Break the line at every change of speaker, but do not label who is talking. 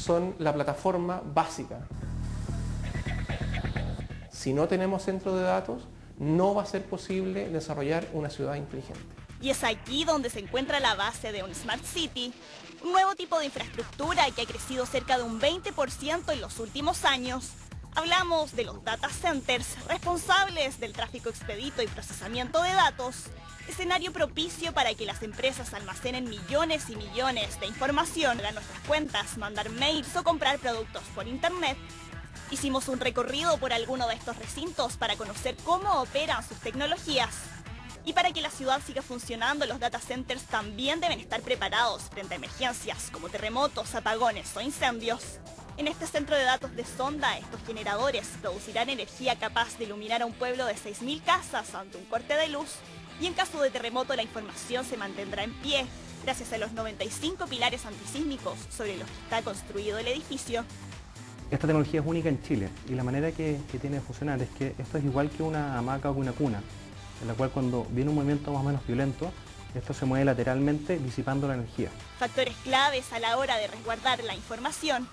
son la plataforma básica. Si no tenemos centro de datos, no va a ser posible desarrollar una ciudad inteligente.
Y es aquí donde se encuentra la base de un Smart City, un nuevo tipo de infraestructura que ha crecido cerca de un 20% en los últimos años. Hablamos de los data centers responsables del tráfico expedito y procesamiento de datos, escenario propicio para que las empresas almacenen millones y millones de información a nuestras cuentas, mandar mails o comprar productos por internet. Hicimos un recorrido por alguno de estos recintos para conocer cómo operan sus tecnologías. Y para que la ciudad siga funcionando, los data centers también deben estar preparados frente a emergencias como terremotos, apagones o incendios. En este centro de datos de Sonda, estos generadores producirán energía capaz de iluminar a un pueblo de 6.000 casas ante un corte de luz y en caso de terremoto la información se mantendrá en pie gracias a los 95 pilares antisísmicos sobre los que está construido el edificio.
Esta tecnología es única en Chile y la manera que, tiene de funcionar es que esto es igual que una hamaca o una cuna, en la cual cuando viene un movimiento más o menos violento, esto se mueve lateralmente disipando la energía.
Factores claves a la hora de resguardar la información